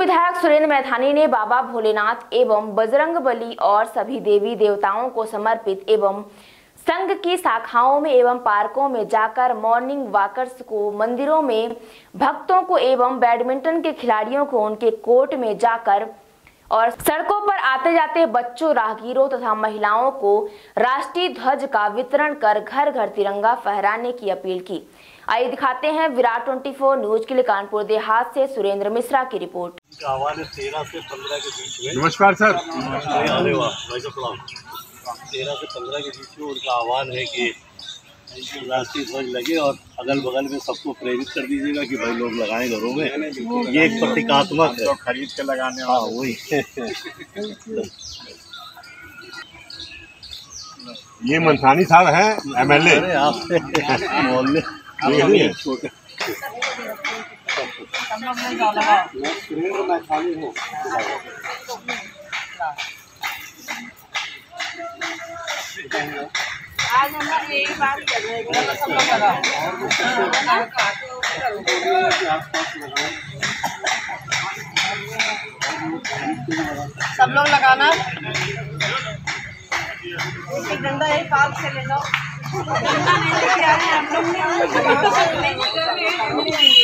विधायक सुरेंद्र मैथानी ने बाबा भोलेनाथ एवं बजरंग बली और सभी देवी देवताओं को समर्पित एवं संघ की शाखाओं में एवं पार्कों में जाकर मॉर्निंग वॉकर्स को मंदिरों में भक्तों को एवं बैडमिंटन के खिलाड़ियों को उनके कोर्ट में जाकर और सड़कों पर आते जाते बच्चों राहगीरों तथा महिलाओं को राष्ट्रीय ध्वज का वितरण कर घर घर तिरंगा फहराने की अपील की। आइए दिखाते हैं विराट 24 न्यूज़ के लिए कानपुर देहात से सुरेंद्र मिश्रा की रिपोर्ट। का है तेरह से पंद्रह के बीच में नमस्कार सर। तेरह से पंद्रह के बीच में उनका आह्वान है कि राष्ट्रीय ध्वज लगे और अगल बगल में सबको प्रेरित कर दीजिएगा कि भाई लोग लगाएँ घरों में। ये एक प्रतीकात्मक है। खरीद के लगाने हाँ वही। ये मंथानी साहब हैं एमएलए अरे आप मोहल्ले। ये छोटे। आज हमारी यही बात कर रहे हैं सब लोग करा सब लोग लगाना। एक डंडा एक पार्क से ले जाओ डंडा नहीं लेके आए हम लोग। नहीं